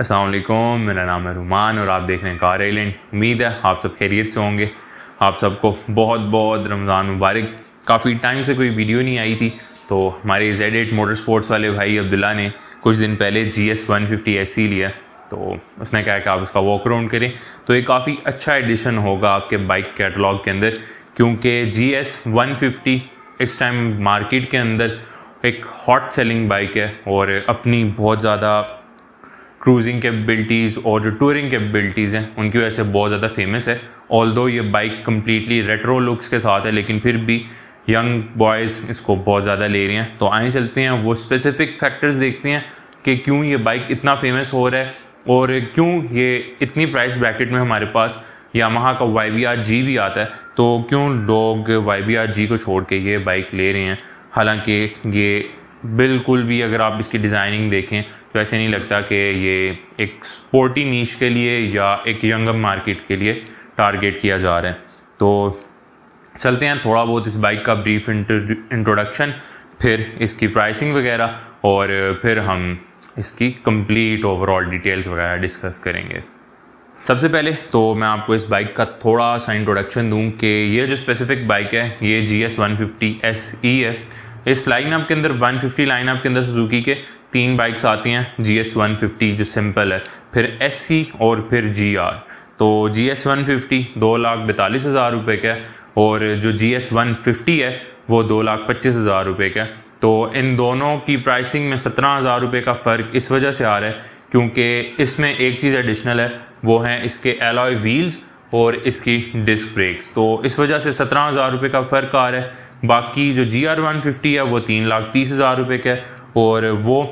असलम मेरा नाम है रुमान और आप देख रहे हैं कार आइलैंड उम्मीद है आप सब खैरियत से होंगे। आप सबको बहुत बहुत रमज़ान मुबारक। काफ़ी टाइम से कोई वीडियो नहीं आई थी तो हमारे जेड एट मोटर स्पोर्ट्स वाले भाई अब्दुल्ला ने कुछ दिन पहले G S one fifty S C लिया। तो उसने कहा कि आप उसका वॉक अराउंड करें। तो ये काफ़ी अच्छा एडिशन होगा आपके बाइक कैटलॉग के अंदर, क्योंकि जी एस वन फिफ्टी इस टाइम मार्केट के अंदर एक हॉट सेलिंग बाइक है और अपनी बहुत ज़्यादा क्रूजिंग कैपेबिलिटीज़ और जो टूरिंग कैपेबिलिटीज़ हैं, उनकी वजह से बहुत ज़्यादा फ़ेमस है। ऑल दो ये बाइक कम्प्लीटली रेट्रो लुक्स के साथ है, लेकिन फिर भी यंग बॉयज़ इसको बहुत ज़्यादा ले रहे हैं। तो आए चलते हैं, वो स्पेसिफिक फैक्टर्स देखते हैं कि क्यों ये बाइक इतना फ़ेमस हो रहा है और क्यों ये इतनी प्राइस ब्रैकेट में हमारे पास यामाहा का वाई बी आर जी भी आता है। तो क्यों लोग वाई बी आर जी को छोड़ के ये बाइक ले रहे हैं? हालाँकि ये बिल्कुल भी अगर आप इसकी डिज़ाइनिंग देखें तो ऐसे नहीं लगता कि ये एक स्पोर्टी नीच के लिए या एक यंगर मार्केट के लिए टारगेट किया जा रहा है। तो चलते हैं थोड़ा बहुत इस बाइक का ब्रीफ इंट्रोडक्शन फिर इसकी प्राइसिंग वगैरह, और फिर हम इसकी कंप्लीट ओवरऑल डिटेल्स वगैरह डिस्कस करेंगे। सबसे पहले तो मैं आपको इस बाइक का थोड़ा सा इंट्रोडक्शन दूँ कि ये जो स्पेसिफिक बाइक है, ये G S one fifty S E है। इस लाइनअप के अंदर 150 लाइनअप के अंदर सुजुकी के तीन बाइक्स आती हैं जी एस वन फिफ्टी जो सिंपल है। फिर एस सी और फिर जी आर तो जी एस वन फिफ्टी दो लाख बैतालीस हज़ार रुपये का और जो जी एस वन फिफ्टी है, वो दो लाख पच्चीस हज़ार रुपये का तो इन दोनों की प्राइसिंग में सत्रह हज़ार रुपये का फ़र्क इस वजह से आ रहा है क्योंकि इसमें एक चीज़ एडिशनल है, वो है इसके एलॉय व्हील्स और इसकी डिस्क ब्रेक्स तो इस वजह से सत्रह हज़ार रुपये का फ़र्क आ रहा है। बाकी जो जी आर वन फिफ्टी है, वो तीन लाख तीस हज़ार रुपये का है और वो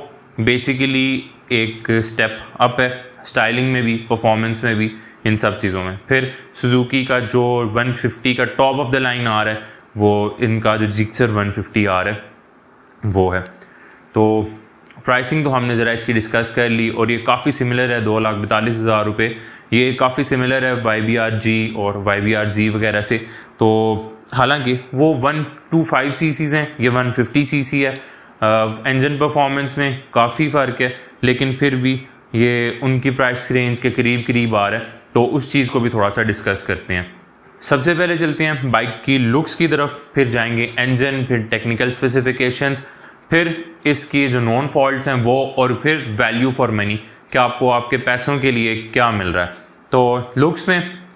बेसिकली एक स्टेप अप है स्टाइलिंग में भी परफॉर्मेंस में भी, इन सब चीज़ों में। फिर सुजुकी का जो 150 का टॉप ऑफ़ द लाइन आ रहा है, वो इनका जो जिक्सर 150 आ रहा है, वो है। तो प्राइसिंग तो हमने ज़रा इसकी डिस्कस कर ली और ये काफ़ी सिमिलर है, दो लाख बैतालीस हज़ार रुपये ये काफ़ी सिमिलर है वाई बी आर जी और वाई बी आर जी वगैरह से। तो हालाँकि वो one two five C Cs हैं, ये वन फिफ्टी सी सी है इंजन परफॉर्मेंस में काफ़ी फ़र्क है, लेकिन फिर भी ये उनकी प्राइस रेंज के करीब करीब आ रहा है तो उस चीज़ को भी थोड़ा सा डिस्कस करते हैं। सबसे पहले चलते हैं बाइक की लुक्स की तरफ़, फिर जाएँगे इंजन फिर टेक्निकल स्पेसिफिकेशंस फिर इसकी जो नॉन फॉल्ट्स हैं वो, और फिर वैल्यू फॉर मनी कि आपको आपके पैसों के लिए क्या मिल रहा है। तो लुक्स में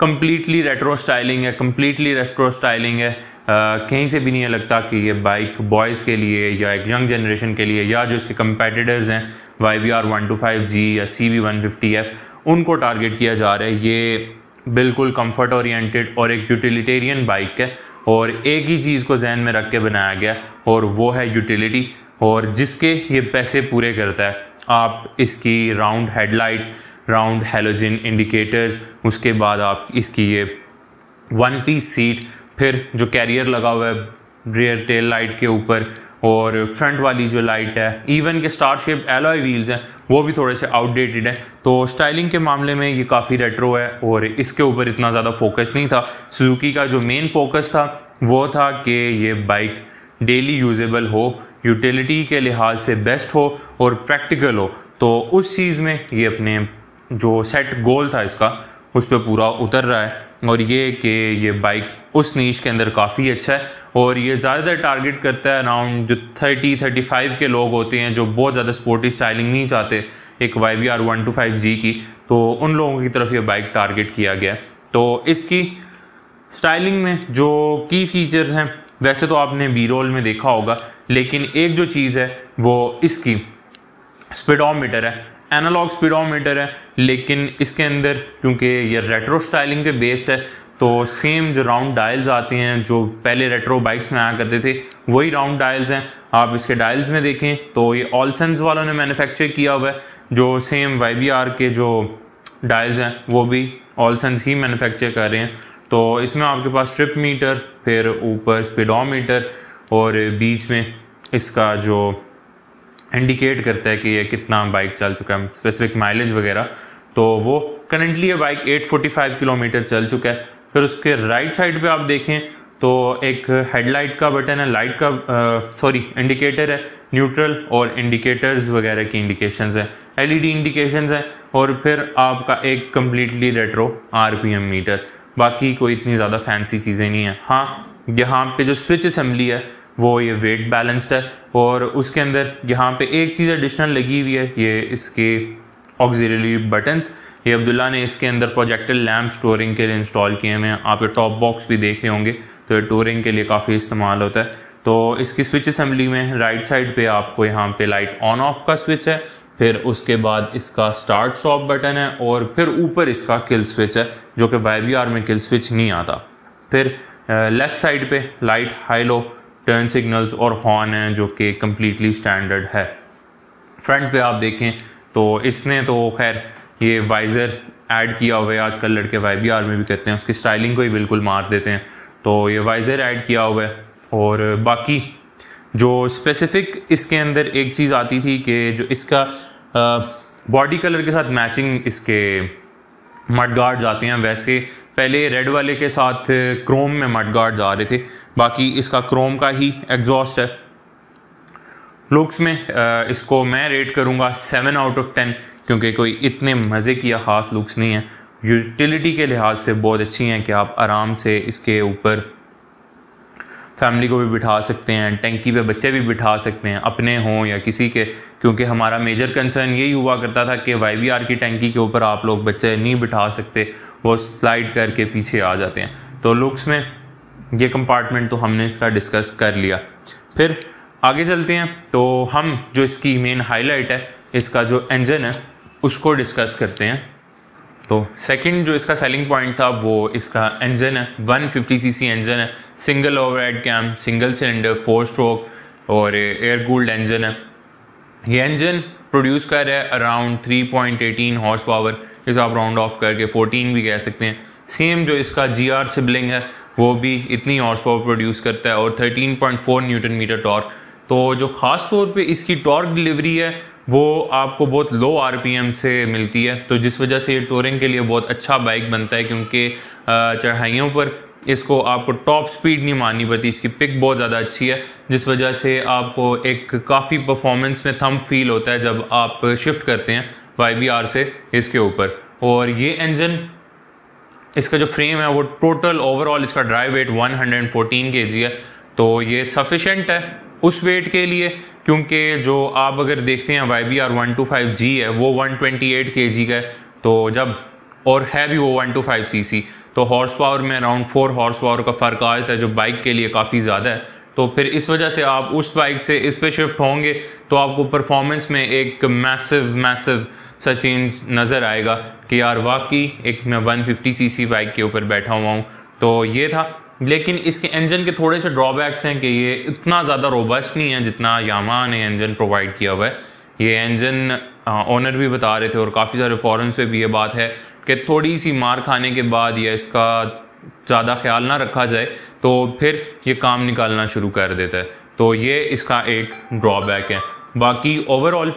कम्प्लीटली रेट्रो स्टाइलिंग है कम्प्लीटली रेस्ट्रो स्टाइलिंग है। कहीं से भी नहीं लगता कि ये बाइक बॉयज़ के लिए या एक यंग जनरेशन के लिए या जो इसके कंपेटिटर्स हैं Y V R one two five G या C V one fifty F उनको टारगेट किया जा रहा है। ये बिल्कुल कंफर्ट ओरिएंटेड और एक यूटिलिटेरियन बाइक है और एक ही चीज़ को जहन में रख के बनाया गया और वो है यूटिलिटी और जिसके ये पैसे पूरे करता है। आप इसकी round headlight round halogen indicators उसके बाद आप इसकी ये वन पीस सीट फिर जो कैरियर लगा हुआ है रियर टेल लाइट के ऊपर, और फ्रंट वाली जो लाइट है इवन के स्टार शेप एलॉय व्हील्स हैं, वो भी थोड़े से आउटडेटेड हैं। तो स्टाइलिंग के मामले में ये काफ़ी रेट्रो है, और इसके ऊपर इतना ज़्यादा फोकस नहीं था। सुजुकी का जो मेन फोकस था, वो था कि ये बाइक डेली यूजेबल हो यूटिलिटी के लिहाज से बेस्ट हो, और प्रैक्टिकल हो। तो उस चीज़ में ये अपने जो सेट गोल था इसका, उस पर पूरा उतर रहा है। और ये कि ये बाइक उस नीच के अंदर काफ़ी अच्छा है। और ये ज़्यादातर टारगेट करता है अराउंड जो थर्टी थर्टी फाइव के लोग होते हैं जो बहुत ज़्यादा स्पोर्टी स्टाइलिंग नहीं चाहते एक Y B R one two five G की। तो उन लोगों की तरफ़ ये बाइक टारगेट किया गया। तो इसकी स्टाइलिंग में जो की फीचर्स हैं, वैसे तो आपने बी रोल में देखा होगा, लेकिन एक जो चीज़ है वो इसकी स्पीडोमीटर है। एनालॉग स्पीडोमीटर है, लेकिन इसके अंदर, क्योंकि ये रेट्रो स्टाइलिंग पे बेस्ड है तो सेम जो राउंड डायल्स आते हैं, जो पहले रेट्रो बाइक्स में आया करते थे, वही राउंड डायल्स हैं। आप इसके डायल्स में देखें तो ये ऑलसेंस वालों ने मैन्युफैक्चर किया हुआ है, जो सेम वाई के जो डायल्स हैं, वो भी ऑलसेंस ही मैन्युफैक्चर कर रहे हैं। तो इसमें आपके पास ट्रिप मीटर फिर ऊपर स्पीडोमीटर और बीच में इसका जो इंडिकेट करता है कि ये कितना बाइक चल चुका है स्पेसिफिक माइलेज वगैरह। तो वो करेंटली ये बाइक 845 किलोमीटर चल चुका है। फिर उसके राइट साइड पे आप देखें तो एक हेडलाइट का बटन है लाइट का सॉरी इंडिकेटर है न्यूट्रल और इंडिकेटर्स वगैरह की इंडिकेशंस हैं एलईडी इंडिकेशंस है, और फिर आपका एक कम्प्लीटली रेट्रो आरपीएम मीटर बाकी कोई इतनी ज़्यादा फैंसी चीज़ें नहीं है। हाँ यहाँ पे जो स्विच असम्बली है वो ये वेट बैलेंस्ड है, और उसके अंदर यहाँ पे एक चीज़ एडिशनल लगी हुई है, ये इसके ऑक्सिलरी बटन्स ये अब्दुल्ला ने इसके अंदर प्रोजेक्टर लैम्प स्टोरिंग के लिए इंस्टॉल किए हुए हैं। आप ये टॉप बॉक्स भी देख रहे होंगे तो ये टोरिंग के लिए काफ़ी इस्तेमाल होता है। तो इसकी स्विच असम्बली में राइट साइड पे आपको यहाँ पे लाइट ऑन ऑफ़ का स्विच है, फिर उसके बाद इसका स्टार्ट स्टॉप बटन है, और फिर ऊपर इसका किल स्विच है, जो कि वाई में किल स्विच नहीं आता। फिर लेफ़्ट साइड पे light high low turn signals और हॉर्न हैं, जो कि कम्प्लीटली स्टैंडर्ड है। फ्रंट पे आप देखें तो इसने तो खैर ये वाइज़र ऐड किया हुआ है। आजकल लड़के वाई बी आर में भी कहते हैं, उसकी स्टाइलिंग को ही बिल्कुल मार देते हैं। तो ये वाइज़र ऐड किया हुआ है और बाकी जो स्पेसिफिक इसके अंदर एक चीज़ आती थी कि जो इसका बॉडी कलर के साथ मैचिंग इसके मड गार्ड्स आते हैं। वैसे पहले रेड वाले के साथ क्रोम में मड गार्ड्स आ रहे थे। बाकी इसका क्रोम का ही एग्जॉस्ट है। लुक्स में इसको मैं रेट करूँगा सेवन आउट ऑफ़ टेन क्योंकि कोई इतने मज़े की या ख़ास लुक्स नहीं है। यूटिलिटी के लिहाज से बहुत अच्छी हैं कि आप आराम से इसके ऊपर फैमिली को भी बिठा सकते हैं, टैंकी पे बच्चे भी बिठा सकते हैं, अपने हों या किसी के, क्योंकि हमारा मेजर कंसर्न यही हुआ करता था कि YVR की टैंकी के ऊपर आप लोग बच्चे नहीं बिठा सकते, वो स्लाइड करके पीछे आ जाते हैं। तो लुक्स में ये कंपार्टमेंट तो हमने इसका डिस्कस कर लिया। फिर आगे चलते हैं तो हम जो इसकी मेन हाईलाइट है, इसका जो इंजन है, उसको डिस्कस करते हैं। तो सेकंड जो इसका सेलिंग पॉइंट था, वो इसका इंजन है। 150 सीसी इंजन है। Single overhead cam single cylinder four stroke और एयर कूल्ड इंजन है। ये इंजन प्रोड्यूस कर रहा है अराउंड 3.18 हॉर्स पावर इसे आप राउंड ऑफ़ करके 14 भी कह सकते हैं। सेम जो इसका जी आर सिबलिंग है वो भी इतनी हॉर्स पावर प्रोड्यूस करता है और 13.4 न्यूटन मीटर टॉर्क तो जो ख़ास तौर पे इसकी टॉर्क डिलीवरी है, वो आपको बहुत लो आरपीएम से मिलती है। तो जिस वजह से ये टोरिंग के लिए बहुत अच्छा बाइक बनता है, क्योंकि चढ़ाइयों पर इसको आपको टॉप स्पीड नहीं माननी पड़ती, इसकी पिक बहुत ज़्यादा अच्छी है। जिस वजह से आपको एक काफ़ी परफॉर्मेंस में थम फील होता है जब आप शिफ्ट करते हैं वाई बी आर से इसके ऊपर। और ये इंजन इसका जो फ्रेम है, वो टोटल ओवरऑल इसका ड्राई वेट 114 के है। तो ये सफिशेंट है उस वेट के लिए, क्योंकि जो आप अगर देखते हैं Y B R one two five G है, वो वन ट्वेंटी एट के जी का है। तो जब, और है भी वो one two five C C तो हॉर्स पावर में अराउंड फोर हॉर्स पावर का फ़र्क आ जाता है जो बाइक के लिए काफ़ी ज़्यादा है। तो फिर इस वजह से आप उस बाइक से इस पे शिफ्ट होंगे तो आपको परफॉर्मेंस में एक मैसिव मैसिव सा चेंज नज़र आएगा कि यार वाकई एक मैं 150 सीसी बाइक के ऊपर बैठा हुआ हूँ। तो ये था। लेकिन इसके इंजन के थोड़े से ड्रॉबैक्स हैं कि ये इतना ज़्यादा रोबस्ट नहीं है जितना यामा ने इंजन प्रोवाइड किया हुआ है। ये इंजन ओनर भी बता रहे थे और काफ़ी सारे फॉरन पे भी ये बात है कि थोड़ी सी मार खाने के बाद या इसका ज़्यादा ख्याल ना रखा जाए तो फिर ये काम निकालना शुरू कर देता है। तो ये इसका एक ड्रॉबैक है। बाकी ओवरऑल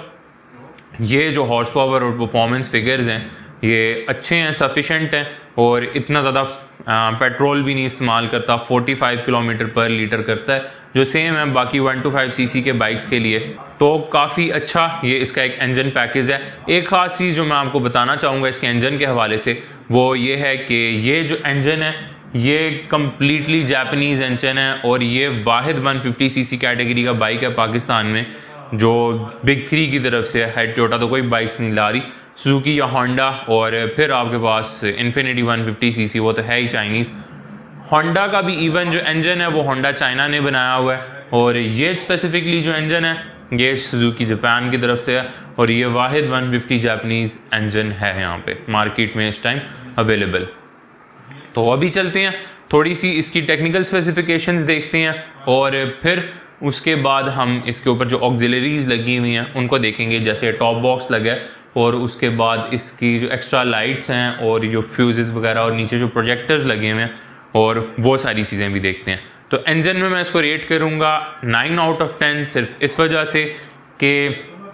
ये जो हॉर्स पावर और परफॉर्मेंस फिगर्स हैं, ये अच्छे हैं सफिशेंट हैं और इतना ज़्यादा पेट्रोल भी नहीं इस्तेमाल करता 45 किलोमीटर पर लीटर करता है, जो सेम है बाकी 1 टू फाइव सी के बाइक्स के लिए। तो काफ़ी अच्छा ये इसका एक इंजन पैकेज है। एक ख़ास चीज़ जो मैं आपको बताना चाहूँगा इसके इंजन के हवाले से, वो ये है कि ये जो इंजन है, ये कम्प्लीटली जापनीज़ इंजन है और ये वाहिद 150 सीसी कैटेगरी का बाइक है पाकिस्तान में। जो बिग थ्री की तरफ़ से है टोटा तो कोई बाइक्स नहीं ला रही। सुजुकी या होंडा और फिर आपके पास इन्फिनिटी 150 सीसी वो तो है ही चाइनीज़ होंडा का भी इवन जो इंजन है, वो होंडा चाइना ने बनाया हुआ है। और ये स्पेसिफिकली जो इंजन है, ये सुजुकी जापान की तरफ़ से है। और ये वाहिद 150 जापानीज़ इंजन है यहाँ पे मार्केट में इस टाइम अवेलेबल तो अभी चलते हैं, थोड़ी सी इसकी टेक्निकल स्पेसिफिकेशंस देखते हैं। और फिर उसके बाद हम इसके ऊपर जो ऑक्जिलरीज लगी हुई हैं, उनको देखेंगे, जैसे टॉप बॉक्स लगा है, और उसके बाद इसकी जो एक्स्ट्रा लाइट्स हैं, और जो फ्यूज़ वगैरह, और नीचे जो प्रोजेक्टर्स लगे हुए हैं, और वो सारी चीज़ें भी देखते हैं। तो इंजन में मैं इसको रेट करूँगा नाइन आउट ऑफ़ टेन सिर्फ़ इस वजह से कि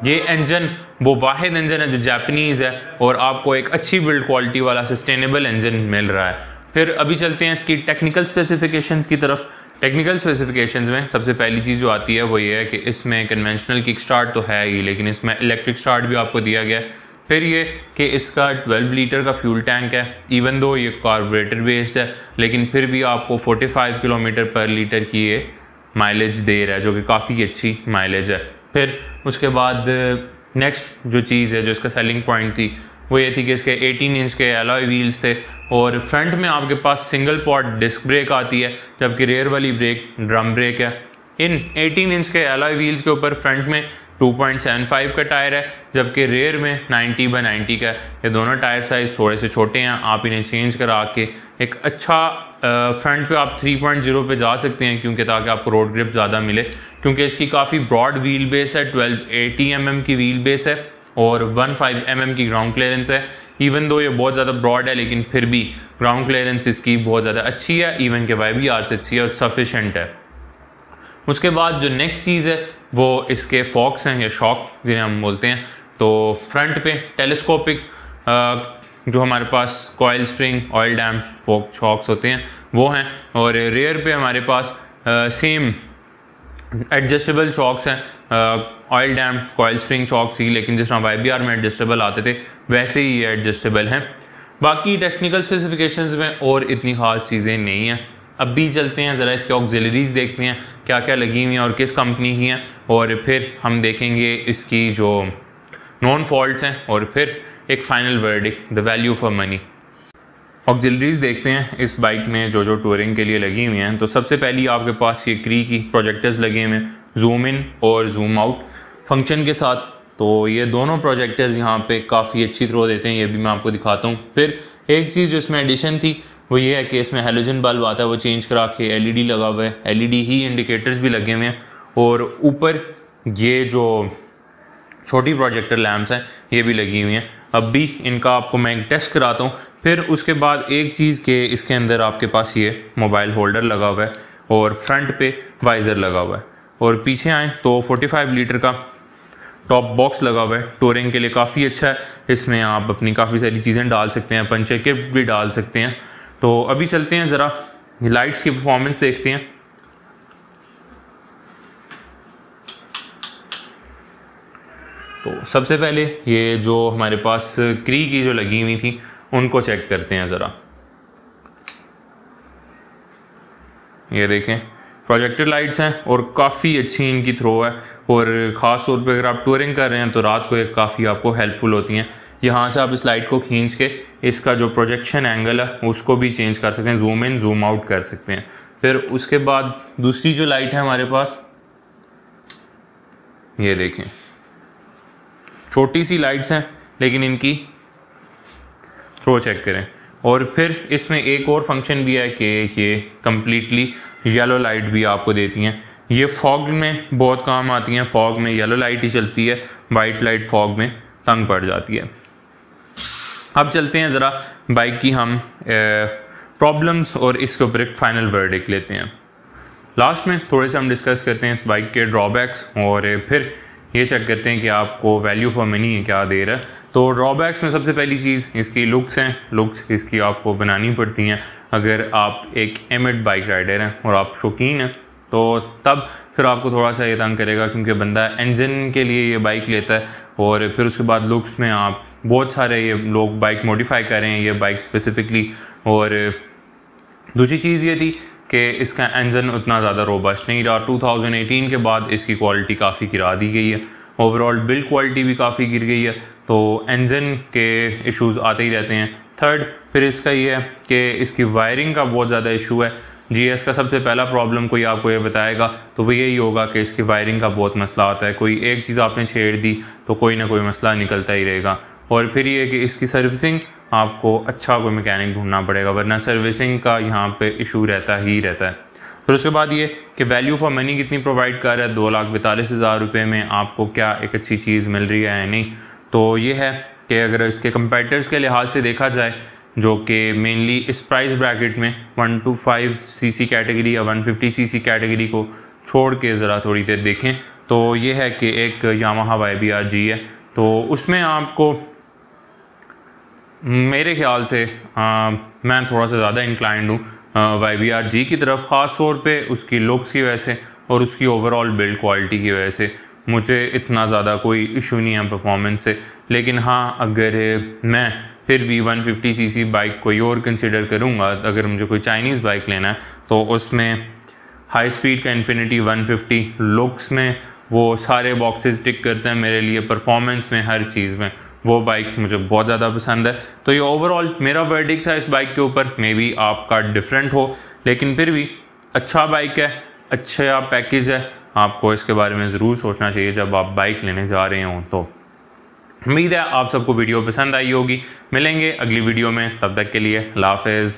ये इंजन वो वाहिद इंजन है जो जापनीज़ है, और आपको एक अच्छी बिल्ड क्वालिटी वाला सस्टेनेबल इंजन मिल रहा है। फिर अभी चलते हैं इसकी टेक्निकल स्पेसिफिकेशंस की तरफ़। टेक्निकल स्पेसिफिकेशंस में सबसे पहली चीज़ जो आती है वो ये है कि इसमें कन्वेंशनल किक स्टार्ट तो है ही, लेकिन इसमें इलेक्ट्रिक स्टार्ट भी आपको दिया गया है। फिर ये कि इसका 12 लीटर का फ्यूल टैंक है इवन दो ये कार्बोरेटर बेस्ड है, लेकिन फिर भी आपको 45 किलोमीटर पर लीटर की ये माइलेज दे रहा है, जो कि काफ़ी अच्छी माइलेज है। फिर उसके बाद नेक्स्ट जो चीज़ है, जो इसका सेलिंग पॉइंट थी, वो ये थी कि इसके 18 इंच के एलॉय व्हील्स थे और फ्रंट में आपके पास सिंगल पॉट डिस्क ब्रेक आती है, जबकि रेयर वाली ब्रेक ड्रम ब्रेक है। इन 18 इंच के एलॉय व्हील्स के ऊपर फ्रंट में 2.75 का टायर है, जबकि रेयर में 90 बाई 90 का है। ये दोनों टायर साइज़ थोड़े से छोटे हैं, आप इन्हें चेंज करा के एक अच्छा फ्रंट पे आप 3.0 पे जा सकते हैं, क्योंकि ताकि आपको रोड ग्रिप ज़्यादा मिले। क्योंकि इसकी काफ़ी ब्रॉड व्हील बेस है 1280 एम mm की व्हील बेस है और 15 एम mm की ग्राउंड क्लियरेंस है। इवन दो ये बहुत ज़्यादा ब्रॉड है, लेकिन फिर भी ग्राउंड क्लियरेंस इसकी बहुत ज़्यादा अच्छी है इवन के वाई भी आर से अच्छी है और सफिशेंट है। उसके बाद जो नेक्स्ट चीज़ है, वो इसके फॉक्स हैं, या शॉक जिन्हें हम बोलते हैं। तो फ्रंट पे टेलीस्कोपिक जो हमारे पास coil spring oil damp fork shocks होते हैं, वो हैं। और रेयर पे हमारे पास सेम एडजस्टेबल शॉक्स हैं oil damp coil spring shocks सी लेकिन जिस तरह वाई बी आर में एडजस्टेबल आते थे, वैसे ही ये एडजस्टेबल हैं। बाकी टेक्निकल स्पेसिफिकेशन में और इतनी ख़ास चीज़ें नहीं हैं। अब भी चलते हैं, ज़रा इसके ऑक्सिलरीज देखते हैं क्या क्या लगी हुई हैं और किस कंपनी की हैं, और फिर हम देखेंगे इसकी जो नॉन फॉल्ट हैं, और फिर एक final verdict the value for money auxiliaries देखते हैं, इस बाइक में जो जो टूरिंग के लिए लगी हुई हैं। तो सबसे पहली आपके पास ये क्री की प्रोजेक्टर्स लगे हुए हैं। जूम इन और जूम आउट फ़ंक्शन के साथ। तो ये दोनों प्रोजेक्टर्स यहाँ पे काफ़ी अच्छी थ्रो देते हैं, ये भी मैं आपको दिखाता हूँ। फिर एक चीज़ जो इसमें एडिशन थी, वो ये है कि इसमें हेलोजन बल्ब आता है, वो चेंज करा के एलईडी लगा हुआ है। एलईडी ही इंडिकेटर्स भी लगे हुए हैं। और ऊपर ये जो छोटी प्रोजेक्टर लैम्प्स हैं, ये भी लगी हुई हैं। अब भी इनका आपको मैं टेस्ट कराता हूँ। फिर उसके बाद एक चीज़ के इसके अंदर आपके पास ये मोबाइल होल्डर लगा हुआ है और फ्रंट पे वाइज़र लगा हुआ है। और पीछे आए तो 45 लीटर का टॉप बॉक्स लगा हुआ है। टोरिंग के लिए काफ़ी अच्छा है। इसमें आप अपनी काफ़ी सारी चीज़ें डाल सकते हैं पंचर किट भी डाल सकते हैं। तो अभी चलते हैं ज़रा लाइट्स की परफॉर्मेंस देखते हैं। तो सबसे पहले ये जो हमारे पास क्री की जो लगी हुई थी, उनको चेक करते हैं ज़रा। ये देखें। प्रोजेक्टर लाइट्स हैं और काफ़ी अच्छी इनकी थ्रो है। और ख़ास तौर पे अगर आप टूरिंग कर रहे हैं तो रात को एक काफ़ी आपको हेल्पफुल होती हैं। यहाँ से आप इस लाइट को खींच के इसका जो प्रोजेक्शन एंगल है, उसको भी चेंज कर सकते हैं जूम इन जूम आउट कर सकते हैं। फिर उसके बाद दूसरी जो लाइट है हमारे पास, ये देखें। छोटी सी लाइट्स हैं, लेकिन इनकी थ्रो चेक करें। और फिर इसमें एक और फ़ंक्शन भी है कि ये कम्प्लीटली येलो लाइट भी आपको देती हैं। ये फॉग में बहुत काम आती हैं। फॉग में येलो लाइट ही चलती है। वाइट लाइट फॉग में तंग पड़ जाती है। अब चलते हैं ज़रा बाइक की हम प्रॉब्लम्स और इसके ऊपर एक फाइनल वर्डिक लेते हैं। लास्ट में थोड़े से हम डिस्कस करते हैं इस बाइक के ड्रॉबैक्स और फिर ये चेक करते हैं कि आपको वैल्यू फॉर मनी है क्या दे रहा है। तो ड्रॉबैक्स में सबसे पहली चीज़ इसकी लुक्स हैं। लुक्स इसकी आपको बनानी पड़ती हैं। अगर आप एक एमिड बाइक राइडर हैं और आप शौकीन हैं तो तब फिर आपको थोड़ा सा ये तंग करेगा क्योंकि बंदा इंजन के लिए ये बाइक लेता है और फिर उसके बाद लुक्स में आप बहुत सारे ये लोग बाइक मॉडिफाई कर रहे हैं ये बाइक स्पेसिफिकली और दूसरी चीज़ ये थी कि इसका इंजन उतना ज़्यादा रोबस्ट नहीं रहा। 2018 के बाद इसकी क्वालिटी काफ़ी गिरा दी गई है। ओवरऑल बिल्ड क्वालिटी भी काफ़ी गिर गई है। तो इंजन के इश्यूज़ आते ही रहते हैं। थर्ड फिर इसका ये है कि इसकी वायरिंग का बहुत ज़्यादा इशू है। जी एस का सबसे पहला प्रॉब्लम कोई आपको ये बताएगा तो वो यही होगा कि इसकी वायरिंग का बहुत मसला आता है। कोई एक चीज़ आपने छेड़ दी तो कोई ना कोई मसला निकलता ही रहेगा। और फिर ये कि इसकी सर्विसिंग आपको अच्छा कोई मैकेनिक ढूंढना पड़ेगा, वरना सर्विसिंग का यहाँ पे इशू रहता ही रहता है। फिर उसके बाद ये कि वैल्यू फॉर मनी कितनी प्रोवाइड कर रहा है? दो लाख बैतालीस हज़ार रुपये में आपको क्या एक अच्छी चीज़ मिल रही है या नहीं? तो ये है कि अगर इसके कंपेटर्स के लिहाज से देखा जाए जो कि मेनली इस प्राइस ब्रैकेट में one two five C C category या one fifty C C category को छोड़ के ज़रा थोड़ी देर देखें तो ये है कि एक Yamaha Y B R G है। तो उसमें आपको मेरे ख्याल से आ, मैं थोड़ा सा ज़्यादा इंक्लाइंड हूँ वाई बी आर जी की तरफ़ ख़ास तौर पे उसकी लुक्स की वजह से और उसकी ओवरऑल बिल्ड क्वालिटी की वजह से। मुझे इतना ज़्यादा कोई इशू नहीं है परफॉर्मेंस से। लेकिन हाँ अगर मैं फिर भी 150 सीसी बाइक कोई और कंसिडर करूँगा, अगर मुझे कोई चाइनीज़ बाइक लेना है तो उसमें हाई स्पीड का इन्फिनिटी 150 लुक्स में वो सारे बॉक्सेस टिक करते हैं मेरे लिए परफॉर्मेंस में, हर चीज़ में। वो बाइक मुझे बहुत ज़्यादा पसंद है। तो ये ओवरऑल मेरा वर्डिक था इस बाइक के ऊपर। मे बी आपका डिफरेंट हो, लेकिन फिर भी अच्छा बाइक है अच्छा पैकेज है आपको इसके बारे में ज़रूर सोचना चाहिए जब आप बाइक लेने जा रहे हों तो। उम्मीद है आप सबको वीडियो पसंद आई होगी। मिलेंगे अगली वीडियो में। तब तक के लिए हाफिज़।